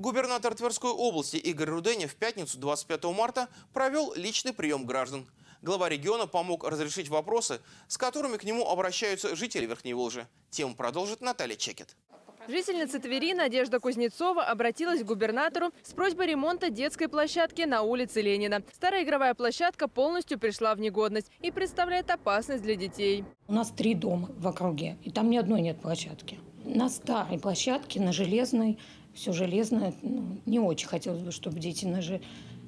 Губернатор Тверской области Игорь Руденя в пятницу 25 марта провел личный прием граждан. Глава региона помог разрешить вопросы, с которыми к нему обращаются жители Верхней Волжи. Тему продолжит Наталья Чекет. Жительница Твери Надежда Кузнецова обратилась к губернатору с просьбой ремонта детской площадки на улице Ленина. Старая игровая площадка полностью пришла в негодность и представляет опасность для детей. У нас три дома в округе, и там ни одной нет площадки. На старой площадке, на железной, все железное. Ну, не очень хотелось бы, чтобы дети на, же,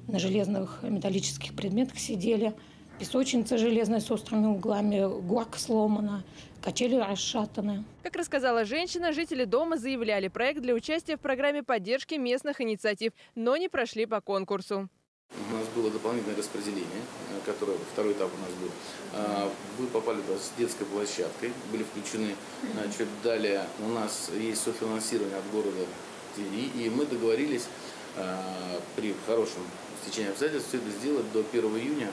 на железных металлических предметах сидели. Песочница железная с острыми углами, горка сломана, качели расшатаны. Как рассказала женщина, жители дома заявляли проект для участия в программе поддержки местных инициатив, но не прошли по конкурсу. У нас было дополнительное распределение, э, которое второй этап у нас был. А, вы попали с детской площадкой, были включены. Значит, далее у нас есть софинансирование от города Твери, и мы договорились а, при хорошем стечении обстоятельств все это сделать до 1 июня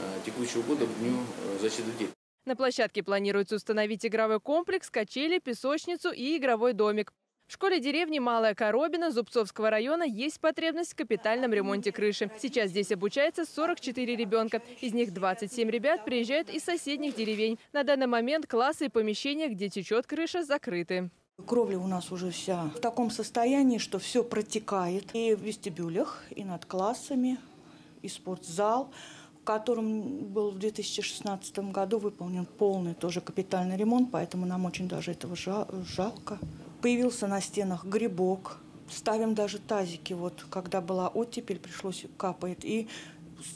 а, текущего года, к Дню э, защиты детей. На площадке планируется установить игровой комплекс, качели, песочницу и игровой домик. В школе деревни Малая Коробина Зубцовского района есть потребность в капитальном ремонте крыши. Сейчас здесь обучается 44 ребенка. Из них 27 ребят приезжают из соседних деревень. На данный момент классы и помещения, где течет крыша, закрыты. Кровля у нас уже вся в таком состоянии, что все протекает. И в вестибюлях, и над классами, и спортзал, в котором был в 2016 году выполнен полный тоже капитальный ремонт, поэтому нам очень даже этого жалко. Появился на стенах грибок, ставим даже тазики. Вот когда была оттепель, пришлось капает. И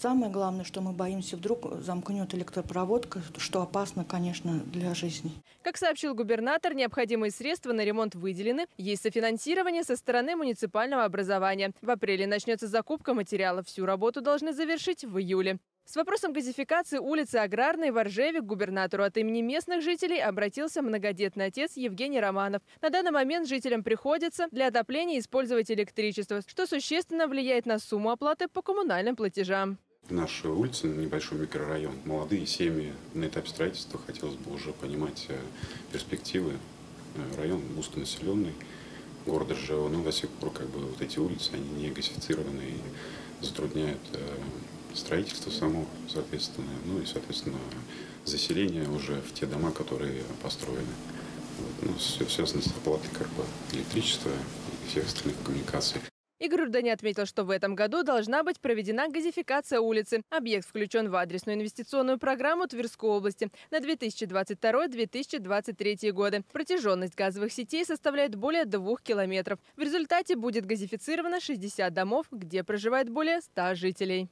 Самое главное, что мы боимся, вдруг замкнет электропроводка, что опасно, конечно, для жизни. Как сообщил губернатор, необходимые средства на ремонт выделены. Есть софинансирование со стороны муниципального образования. В апреле начнется закупка материалов. Всю работу должны завершить в июле. С вопросом газификации улицы Аграрной в Оржеве к губернатору от имени местных жителей обратился многодетный отец Евгений Романов. На данный момент жителям приходится для отопления использовать электричество, что существенно влияет на сумму оплаты по коммунальным платежам. Наша улица, небольшой микрорайон, молодые семьи на этапе строительства, хотелось бы уже понимать э, перспективы. Э, район густонаселенный, город Ржева, но до сих пор как бы вот эти улицы, они не газифицированы и затрудняют э, строительство само, соответственно, ну и, соответственно, заселение уже в те дома, которые построены. Вот, ну, все связано с оплатой как бы электричества и всех остальных коммуникаций. Игорь Рудани отметил, что в этом году должна быть проведена газификация улицы. Объект включен в адресную инвестиционную программу Тверской области на 2022-2023 годы. Протяженность газовых сетей составляет более двух километров. В результате будет газифицировано 60 домов, где проживает более 100 жителей.